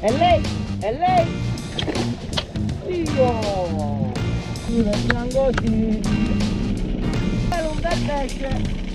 È lei! È lei! io Sì, la langosti! Un bel pesce!